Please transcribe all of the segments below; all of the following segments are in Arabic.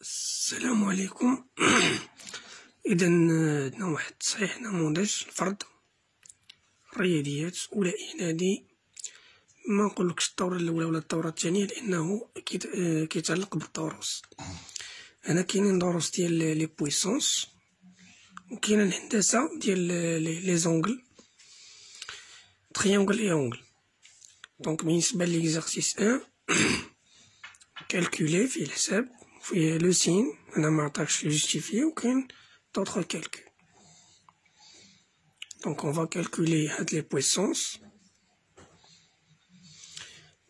السلام عليكم. اذا عندنا واحد تصحيح نموذج الفرض. الرياضيات اولى إعدادي. ما نقولكش الدوره الأولى ولا الدوره الثانية لأنه كيتعلق بالدروس. هنا كاينين دروس ديال les puissances وكاينة الهندسة ديال les angles. triangles et angles donc بالنسبة l'exercice 1 calculer فيه الحساب فيه le signe أنا معطاكش justifier و كاين d'autres calculs donc on va calculer هاد les puissances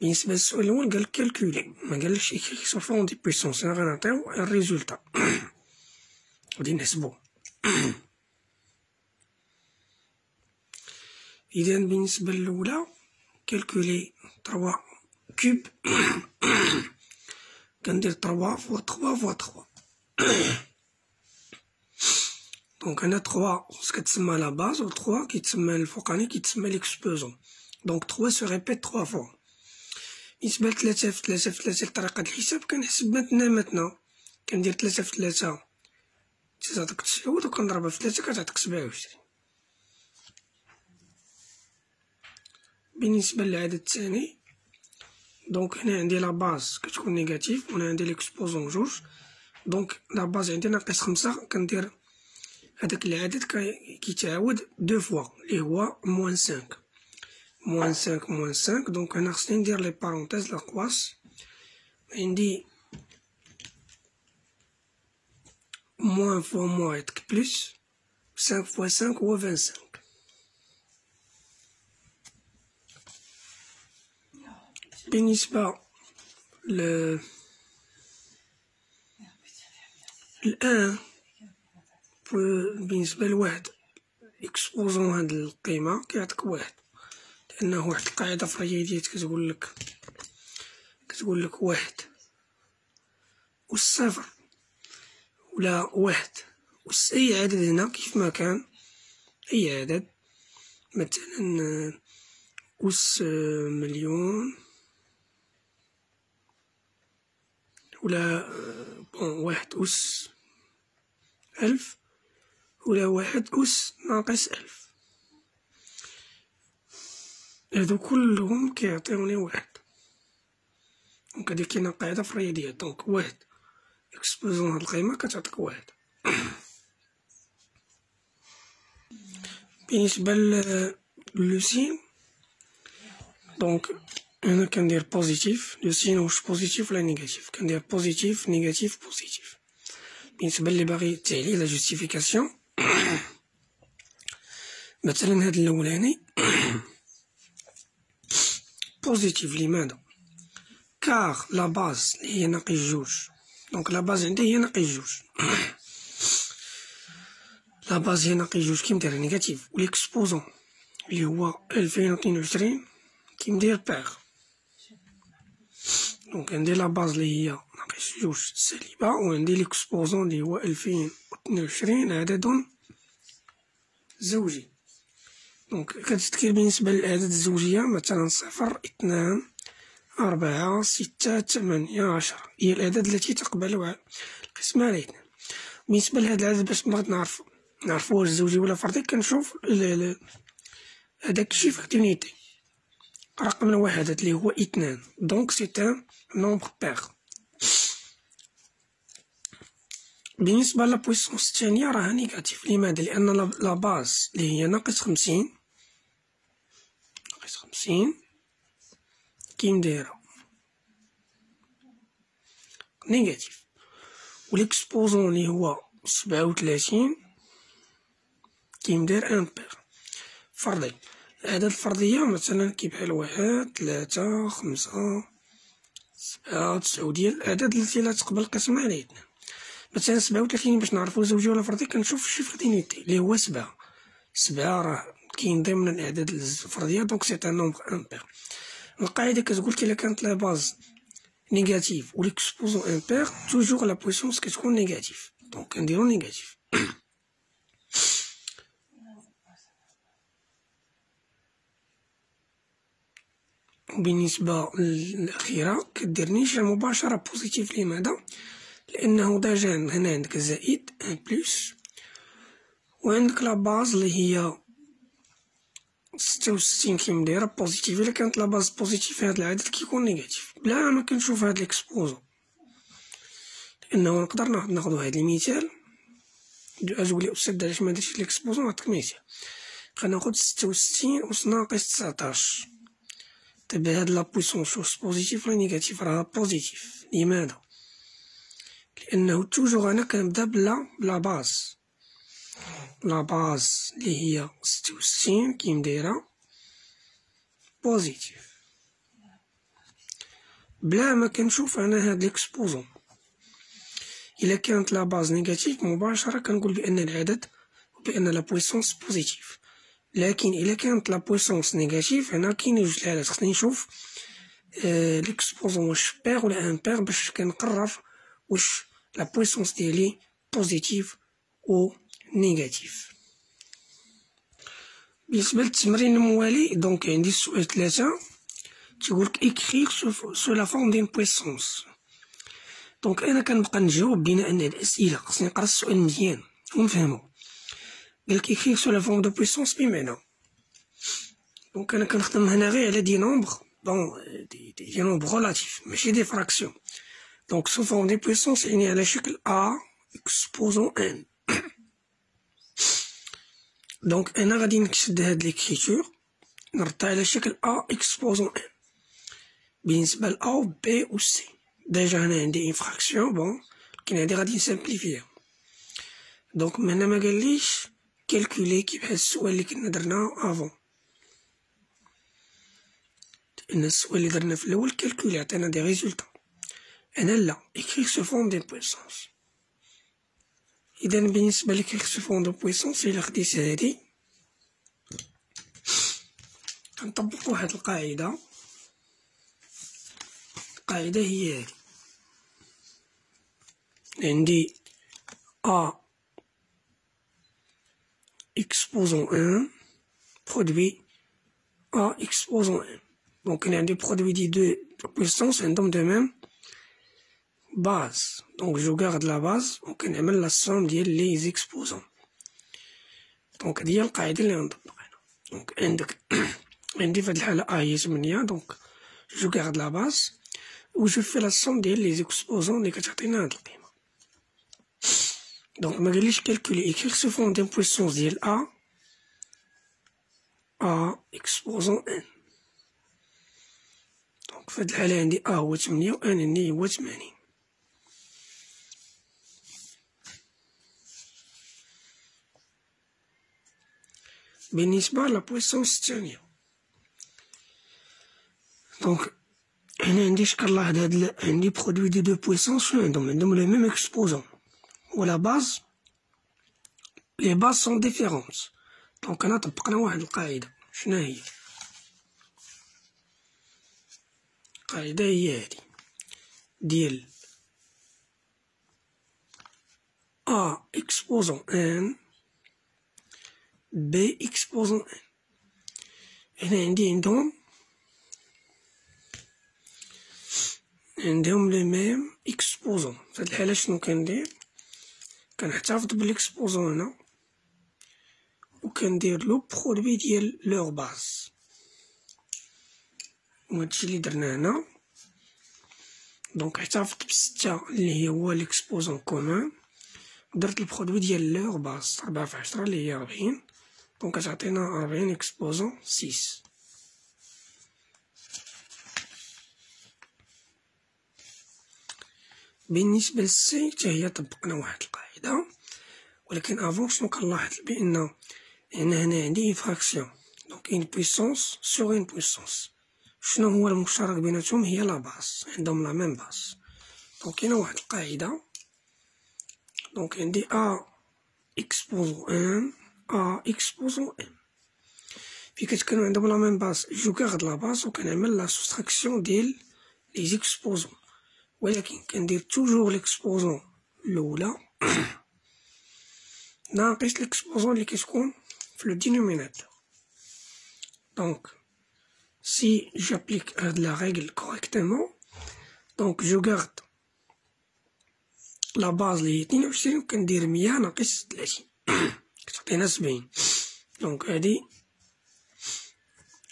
بالنسبة للسؤال الأول قالك calculer ما قالكش écrire sous forme de puissance أنا غنعطيو ال résultat غادي نحسبو إذا بالنسبة للأولى calculer trois cube كندير trois fois trois fois trois. donc هنا تخوا كتسمى la base و تخوا كيتسمى الفوقاني كيتسمى l'exposant donc trois se répète trois fois بالنسبة لتلاتة في تلاتة في تلاتة لطريقة الحساب كنحسب متنا متنا كندير تلاتة في تلاتة تعطيك تسعود و كنضربها في تلاتة كتعطيك سبعة وعشرين بالنسبة للعدد الثاني Donc, on a un la base que tu connais négatif, on a un délai exposant jauge. Donc, la base est un délai qui est comme ça, quand tu as qui t'a oué deux fois, les rois moins 5. Moins 5, moins 5. Donc, on a un délai les parenthèses, la croix. On dit moins fois moins et plus, 5 fois 5 ou 25. بالنسبة ل الآن بالنسبة لواحد إكسبوزون هاد القيمة كيعطيك واحد. لأنه واحد القاعدة في الرياضيات كتقولك كتقولك واحد والصفر ولا واحد أي عدد هنا كيف ما كان أي عدد مثلا أس مليون ولا بون واحد أس ألف ولا واحد أس ناقص ألف. هادو كلهم كيعطيوني واحد. donc هادي كاينة قاعدة في الرياضيات donc واحد exposant هاد القيمة كتعطيك واحد. بالنسبة le signe donc هنا كندير positif le signe واش positif ولا négatif كندير positif négatif positif بالنسبة لي باغي التعليل la justification مثلا هاد الاولاني positif لماذا car la base اللي هي ناقص جوج donc la base عندي هي ناقص جوج la base هي ناقص جوج كي ندير négatif و l'exposant اللي هو ألفين وتنين وعشرين كي ندير pair donc عندي la base اللي هي ناقص جوج سالبة و عندي l'exposant اللي هو ألفين وتنين وعشرين عدد زوجي donc كتذكر بالنسبة للأعداد الزوجية مثلا صفر اثنان أربعة ستة ثمانية عشرة هي الأعداد التي تقبل القسمة على اثنان بالنسبة لهاد العدد باش نبغي نعرف نعرفو واش زوجي ولا فردي كنشوف هداك ال chiffre d'unité رقم الوحدات اللي هو اثنان. donc c'est un nombre pair بالنسبة ل la puissance الثانية راها négative لماذا؟ لأن la base اللي هي ناقص خمسين. ناقص خمسين. كي نديرها négative و l'exposant اللي هو سبعة وثلاثين. كي ندير ان بيغ فردي. الأعداد الفردية مثلا كي بحال واحد ثلاثة خمسة سبعة تسعة ديال الأعداد التي لا تقبل القسمة على اثنان مثلا سبعة وثلاثين باش نعرفو زوجي ولا فردي كنشوف ال chiffre d'unité اللي هو سبعة. سبعة راه كاين ضمن الأعداد الفردية donc c'est un nombre impair القاعدة كتقول إلا كانت la base négative و l'exposant impair toujours la puissance كتكون négative donc كنديرو négative بالنسبة للأخيرة كدير نيشان مباشرة positive لماذا؟ لأنه déjà هنا عندك زائد un plus وعندك la base اللي هي ستة وستين كيما دايرة positive إلا كانت la base positive هاد العدد كيكون négatif بلا ما كنشوف هاد l'exposant لأنه نقدر ناخدو هاد المثال. أجولي أستاذ علاش مدرتش l'exposant نعطيك مثال. غناخد ستة وستين أس ناقص تسعتاش تبع هاد la puissance واش positive ولا négative راها positive لماذا لأنه toujours أنا كنبدا ب la ب la base la base لي هي ستة وستين كيم دايرة positive بلا ما كنشوف أنا هاد l'exposant إلا كانت la base négative مباشرة كنقول بأن العدد بأن la puissance positive لكن إلا كانت la puissance négative هنا كاين جوج الحالات خصني نشوف آه l'exposant واش pair ولا impair باش كنقرر واش la puissance ديالي positive و négative بالنسبة للتمرين الموالي donc عندي السؤال ثلاثة تيقولك écrire sous la forme d'une puissance donc أنا كنبقى نجاوب بناء على الأسئلة. خصني نقرأ السؤال مزيان ونفهمو. قالك écrire sous la forme de puissance بمعنى donc أنا كنخدم هنا غير على des nombres bon des, des, des nombres relatifs ماشي des fractions donc sous forme de puissance يعني على شكل a exposant n donc أنا غادي نكشد هاد l'écriture نردها على شكل a exposant n بالنسبة ل a و b و c déjà هنا عندي une fraction bon لكن هادي غادي نسامبليفيها donc من هنا ما قاليش calculer كي بحال السؤال اللي كنا درناه avant لأن السؤال اللي درنا في الأول calculer عطينا des résultats أنا لا écrire sous forme de puissance إذا بالنسبة ل écrire sous forme de puissance إلا خديت هادي كنطبق واحد القاعدة القاعدة هي هادي عندي a exposant n produit a exposant n donc أنا عندي produit de deux puissances عندهم de même base donc je garde la base و كنعمل la somme ديال les exposants donc هادي هي القاعدة اللي غنطبق هنا donc عندك عندي في هاد الحالة a هي تمنية donc je garde la base و je fais la somme ديال les exposants لي كتعطينا هاد القيمة donc مقاليش calculer écrire sous forme d'une puissance ديال a a exposant n donc في هاد الحالة عندي a هو تمنية و n هو تمانين بالنسبة ل la puissance الثانية donc هنا عندي شكل لاحظ هاد عندي produit de deux puissances شنو عندهم عندهم le même exposant و la base les bases sont différentes donc هنا طبقنا واحد القاعدة. شنو هي؟ القاعدة هي هادي. ديال a exposant n b exposant n هنا عندي عندهم عندهم le même exposant في هاد الحالة شنو كندير؟ كنحتفظ بال exposant هنا. و كندير le produit ديال leurs bases و هادشي لي درنا هنا donc احتفظت بستة اللي هي هو l'exposant commun درت ال produit ديال leurs bases ربعة في عشرة اللي هي ربعين donc كتعطينا ربعين exposant six بالنسبة للسي حتى هي طبقنا واحد القاعدة. ولكن avant شنو كنلاحظ؟ أنا هنا عندي fraction donc une puissance sur une puissance شنو هو المشترك بيناتهم هي la base عندهم la même base donc كاينة واحد القاعدة donc عندي a exposant n a exposant m في كتكونو عندهم la même base je garde la base و كنعمل la soustraction ديال les exposants ولكن كندير toujours l'exposant الاولى ناقص l'exposant لي كتكون في le dénominateur donc si j'applique la règle correctement donc je garde la base لي هي اثنين وعشرين وكندير مية ناقص تلاتين كتعطينا سبعين donc هادي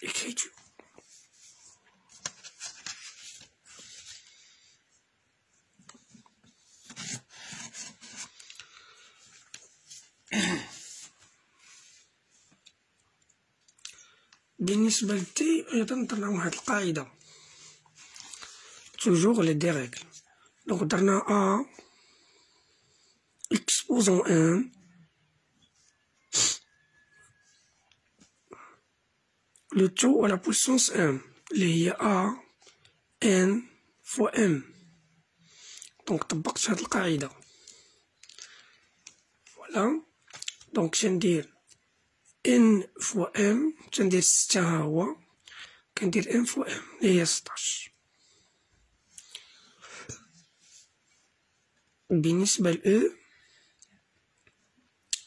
écriture بالنسبة لتي أيضا درنا واحد القاعدة toujours y a des règles donc درنا a exposant n le tout à la puissance m اللي هي a n fois m. donc طبقت هاد القاعدة voilà donc شندير n fois m تندير ستة ها هو كندير n fois m اللي هي ستاش بالنسبة ل أو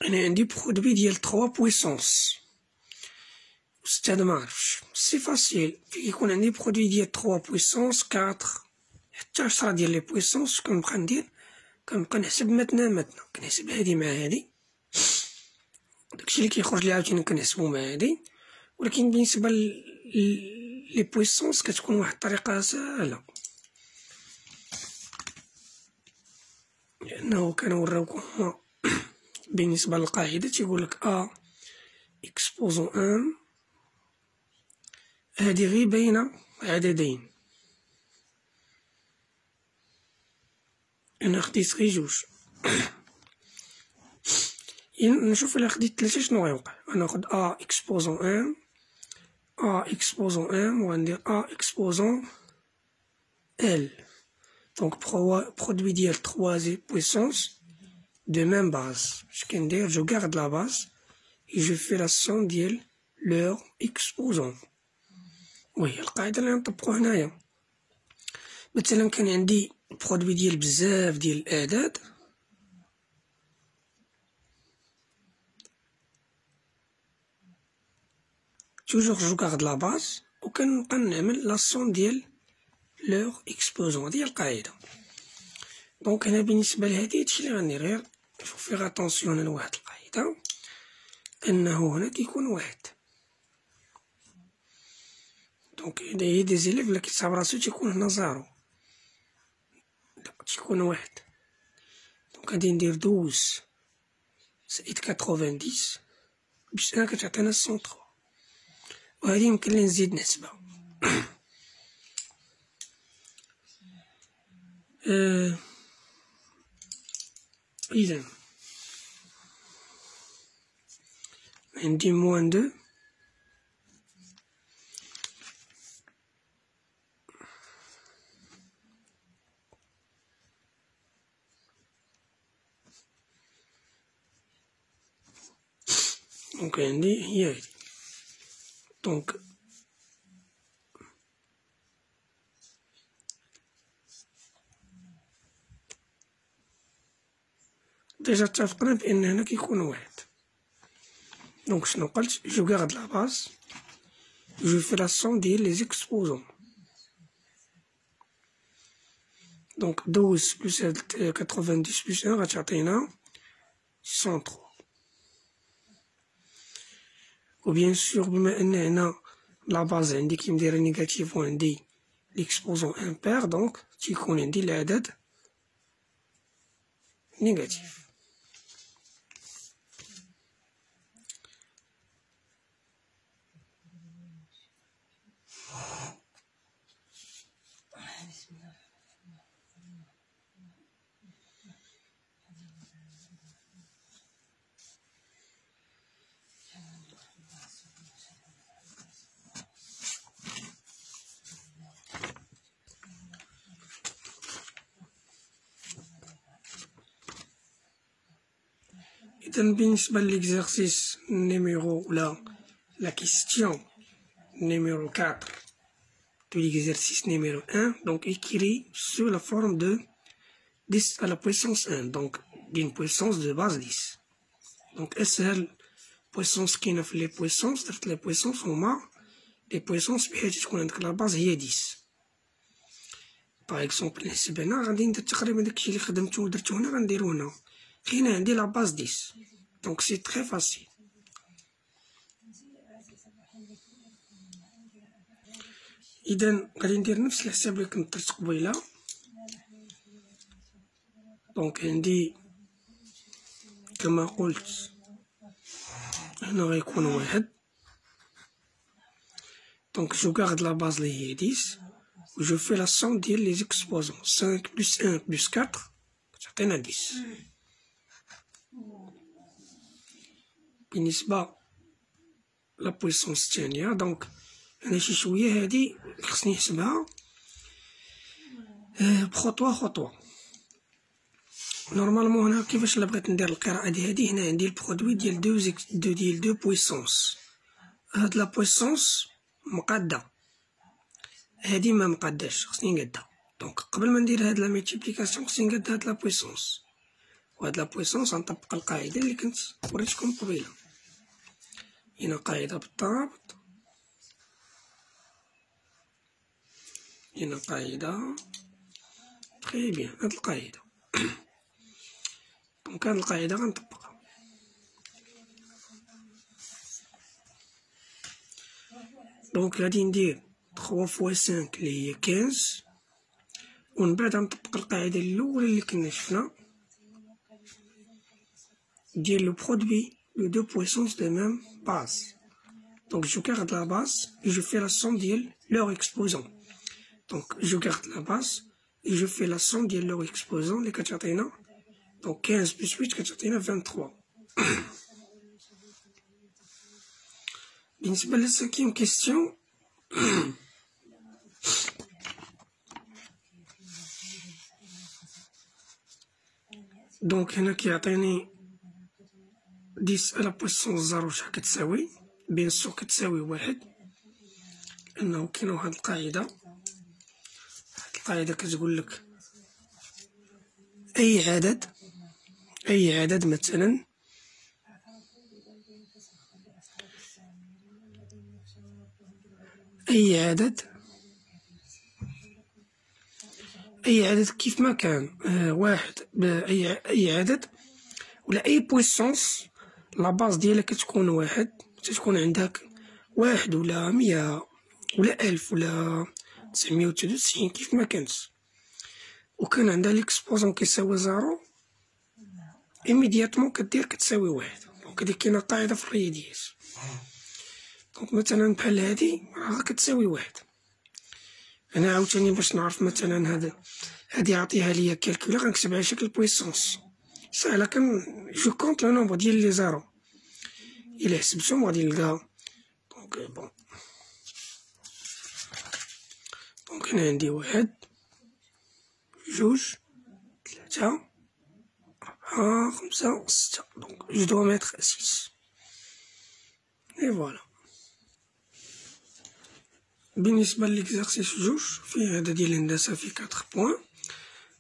أنا عندي produit ديال trois puissances ستة هذا معرفش c'est facile في كيكون عندي produit ديال trois puissances quatre حتى عشرة ديال les puissances كنبقى ندير كنبقى نحسب متنا متنا كنحسب هادي مع هادي داكشي اللي كيخرج لي عاوتاني كنحسبو مع هادي ولكن بالنسبة les puissances كتكون واحد الطريقة ساهلة لأنه كنوريوكم هما بالنسبة للقاعدة تيقولك a exposant n هادي غي بين عددين. أنا خديت غي جوج. نشوف إلا خديت تلاتة شنو غيوقع؟ غناخد a exposant n a exposant n وغندير a exposant l donc produit ديال trois puissances de même base اش كندير je garde la base et je fais la somme ديال leurs exposants وهي القاعدة اللي نطبقو هنايا مثلا كان عندي produit ديال بزاف ديال الأعداد toujours je garde la base و كنبقى نعمل la somme ديال leurs exposants هادي هي القاعدة donc هنا بالنسبة لهادي هادشي لي غندير غير faire attention لواحد القاعدة أنه هنا كيكون واحد دونك إذا هي دي زيليف لا كيتصاب راسو تيكون هنا زارو تيكون واحد دونك غادي ندير دوز زائد كاتروفان ديس باش أنا كتعطينا سون وهادي يمكن لي نزيد نحسبها. آه إذا عندي موان دو. دونك عندي هي هادي Donc, déjà, tu as fait un peu de temps. Donc, je n'ai je garde la base. Je fais la somme les exposants. Donc, 12 plus 90 plus 1, 103 ou bien sûr, la base indique une négative ou un l'exposant impair, donc, l'aide négative. إذا بالنسبة للإكزرسيس نيميرو ولا لا كيستيون نيميرو 4 de l'exercice numéro 1, donc écrit sur la forme de 10 à la puissance 1, donc d'une puissance de base 10. Donc SL puissance كاينة في les puissances درت les puissances هما les puissances بحيث تكون عندك la base هي 10 باغ اكزومبل نحسب هنا غادي ندير تقريبا داكشي اللي خدمتو ودرتو هنا غنديرو هنا rien n'est indiqué la base 10. Donc c'est très facile. Iden, galindir nefs l'hassab le kent trisq bwila. Donc indi, comme a koult, on aurait qu'on ouahed. Donc je garde la base les 10. Je fais la somme des exposants. 5 plus 1 plus 4, ça donne à 10. Mmh. بالنسبة ل puissance الثانية donc أنا شي شوية هادي خصني نحسبها. بخطوه خطوة normalement هنا كيفاش الا بغيت ندير القراءة دي؟ هادي هنا عندي ال produit ديال دو زيك دو ديال deux puissances هاد la puissance مقادة. هادي ما مقاداش خصني نقادها donc قبل ما ندير هاد la multiplication خصني نقاد هاد la puissance وهاد la puissance غنطبق القاعدة اللي كنت وريتكم قبيلة. هنا قاعدة بالضبط. هنا قاعدة. très bien هاد القاعدة. donc هاد القاعدة غنطبقها. دونك غادي ندير تخوا فوا سانك اللي هي كانز ومن بعد غنطبق القاعدة الأولى اللي كنا شفنا. ديال لو برودوي de deux puissances de même base. Donc je garde la base et je fais la somme de leur exposant. Donc je garde la base et je fais la somme de leur exposant, les Kachatina. Donc 15 plus 8, Kachatina 23. بالنسبة للسكيم question دونك هنا كيعطيني dix à la puissance zéro شحال كتساوي bien sûr كتساوي واحد. لأنه كاين واحد القاعدة. واحد القاعدة كتقول لك أي عدد أي عدد مثلا أي عدد أي عدد كيف ما كان آه واحد بأي أي عدد ولا أي puissance la base ديالها كتكون واحد تكون عندك واحد ولا مية ولا ألف ولا تسعمية وتسعود وتسعين كيف ما كانت. وكان عندها l'exposant كيساوي zéro immédiatement كدير كتساوي واحد. donc هادي كاينة قاعدة في الرياضيات donc مثلا بحال هادي راه كتساوي واحد. أنا عاوتاني باش نعرف مثلا هذا هادي عطيها ليا calcul-là غنكتب على شكل puissance ساهلة كان je compte le nombre ديال les zéros. إلا حسبتهم غادي نلقى donc bon donc هنا عندي واحد جوج ثلاثة أربعة خمسة ستة donc je dois mettre six et voilà بالنسبة l'exercice جوج فيه هذا ديال الهندسة فيه quatre points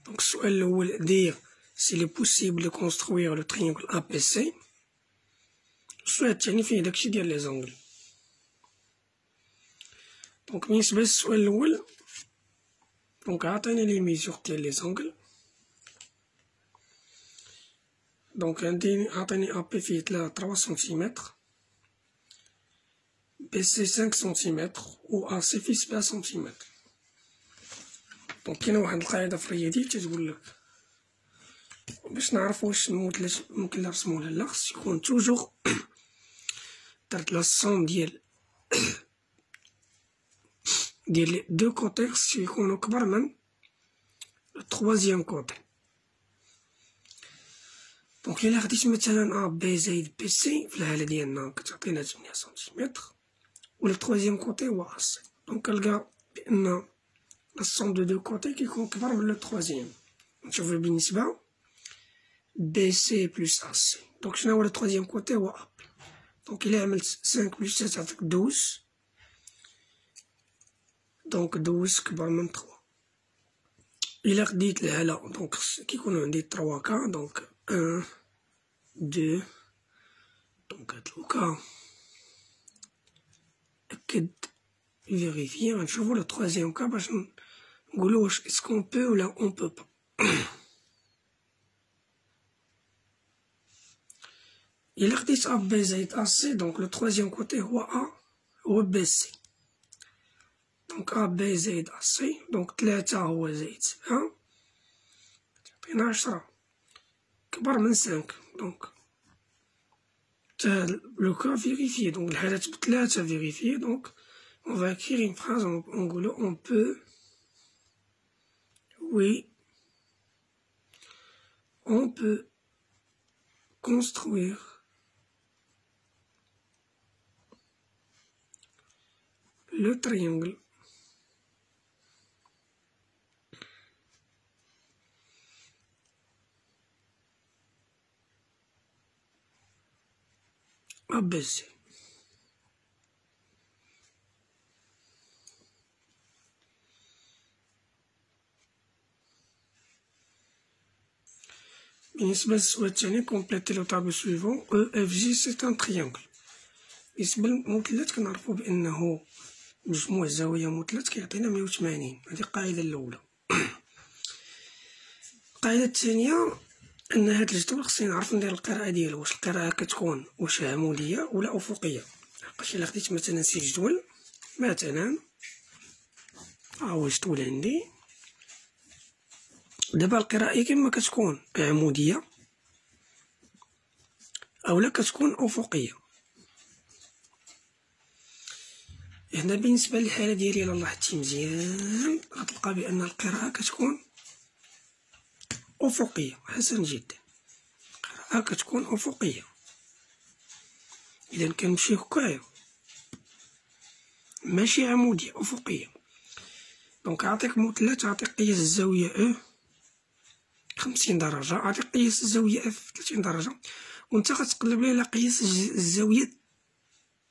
donc السؤال الأول دير s'il est possible de construire le triangle APC السؤال الثاني فيه داكشي ديال les angles donc بالنسبة للسؤال الأول donc عطيني les mesures ديال les angles donc عندي عطيني AB فيه تلاتة سنتيمتر BC cinq سنتيمتر و AC فيه سبعة سنتيمتر donc كاينة واحد القاعدة في الرياضيات تتقولك باش نعرف واش المثلث ممكن نرسمو ولا لا خص يكون toujours درت la somme ديال ديال deux côtés خص يكونو كبر من ال troisième côté donc الا خديت مثلا AB زايد BC في الحالة ديالنا كتعطينا تمنية سنتيمتر ولا ال troisième côté هو AC donc كنلقى بأن la somme de deux côtés كيكون كبر من le troisième نشوفو بالنسبة BC plus AC. Donc, je n'ai le troisième côté, ou A. Donc, il est à 5 plus 7, ça fait 12. Donc, 12 كبر من 3. إلا خديت الهلا donc كيكونو عندي 3 cas donc 1 2 donc هاد le cas est vérifié غنشوفو le troisième cas باش نقولو واش est-ce qu'on peut ولا on peut pas إلا خديت AB زائد AC donc le troisième côté هو أ هو BC donc AB زائد AC donc تلاتة هو زائد سبعة تعطينا عشرة كبر من cinq donc le cas vérifié donc الحالات بتلاتة vérifiés donc on va écrire une phrase en, en gros. On peut oui on peut construire le triangle. ABC بالنسبة للسؤال الثاني complétez le tableau suivant EFG c'est un triangle بالنسبة للمثلث كنعرفو بأنه مجموع زوايا مثلث كيعطينا مية وثمانين هذه القاعدة الأولى. القاعدة الثانية أن هاد الجدول خصني نعرف ندير القراءة ديالو. واش القراءة كتكون واش عمودية ولا أفقية. لحقاش إلا خديت مثلا شي جدول. مثلا هو الجدول عندي. دابا القراءة كما كتكون عمودية أولا كتكون أفقية. هنا بالنسبة للحالة ديالي إلا لاحظتي مزيان غتلقى بأن القراءة كتكون أفقية حسن جدا. القراءة كتكون أفقية. إذا كنمشي هكايا ماشي عمودية أفقية. donc عطيك مثلث عطيك قياس الزاوية E خمسين درجة. عطيك قياس الزاوية F تلاتين درجة. وأنت غتقلب ليه على قياس الزاوية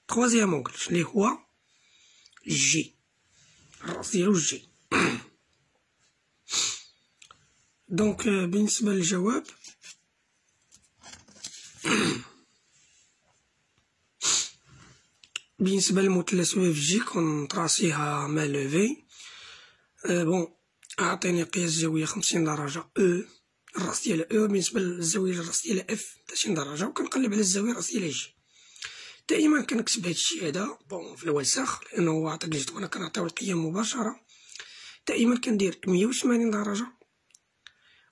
troisième angle لي هو G الرأس ديالو G donc بالنسبة للجواب بالنسبة للمثلث EFG كن tracer يها main levée bon أعطيني قياس زاوية خمسين درجة أو الراس ديال E بالنسبة للزاوية الراس ديال F تلاتين درجة وكنقلب على الزاوية الراس ديال G دائما كنكتب هادشي هذا bon في الوسخ لأنه هو عطاك الجدول كنعطيو القيم مباشرة. دائما كندير مية وثمانين درجة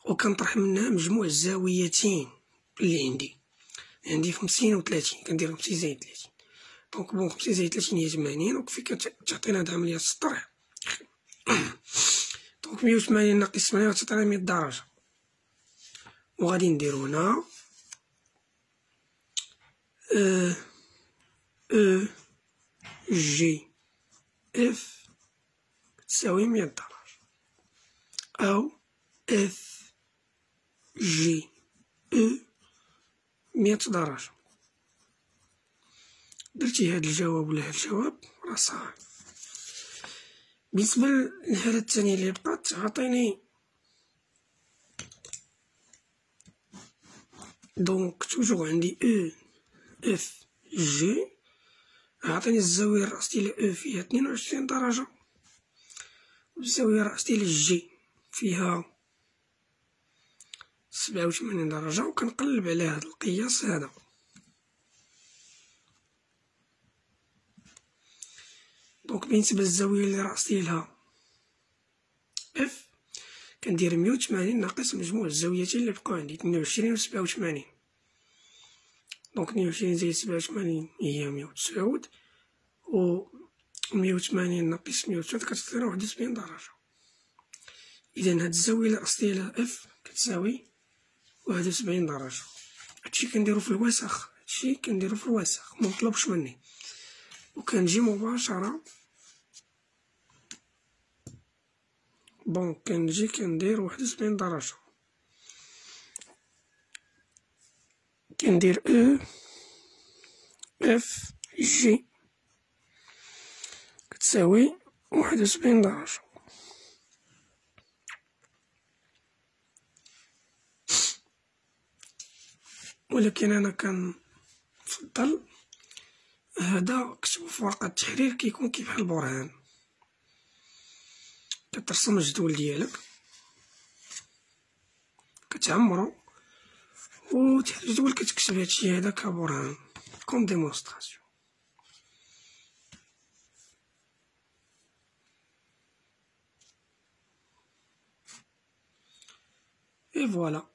وكنطرح منها مجموع الزاويتين اللي عندي. عندي خمسين و تلاتين كندير خمسين زائد تلاتين donc bon خمسين زائد تلاتين هي تمانين وكفي كتعطينا هاد عملية الطرح donc مية وثمانين ناقص تمانين غتعطينا مية درجة. وغادي نديرو هنا. أه EGF تساوي مية درجة EFG أو مية درجة درتي هاد الجواب ولا هاد الجواب راه صحيح بالنسبة للحالة الثانية اللي بقات عطيني donc toujours عندي EFG عطيني الزاوية الرأس ديال E فيها اثنين وعشرين درجة والزاوية الرأس ديال G فيها سبعة وثمانين درجة وكنقلب على هاد القياس هذا. donc بالنسبة للزاوية اللي رأس ديالها F كندير مية وثمانين ناقص مجموع الزاويتين اللي بقاو عندي اثنين وعشرين و سبعة وثمانين. donc اثنين وعشرين زائد سبعة وثمانين هي مية وتسعود و مية وثمانين ناقص مية وتسعود كتعطينا واحد وسبعين درجة إذا هاد الزاوية اللي رأس ديالها F كتساوي واحد وسبعين درجة هادشي كنديرو في الوسخ هادشي كنديرو في الوسخ مطلوبش مني وكنجي مباشرة bon كنجي كندير واحد وسبعين درجة كندير أو اف جي كتساوي واحد وسبعين درجة. ولكن أنا كنفضل هذا كتبو في ورقة التحرير كيكون كيف بحال البرهان. كترسم الجدول ديالك. كتعمرو. و تحت الجدول كتكتب هادشي هذا كبرهان comme démonstration et voilà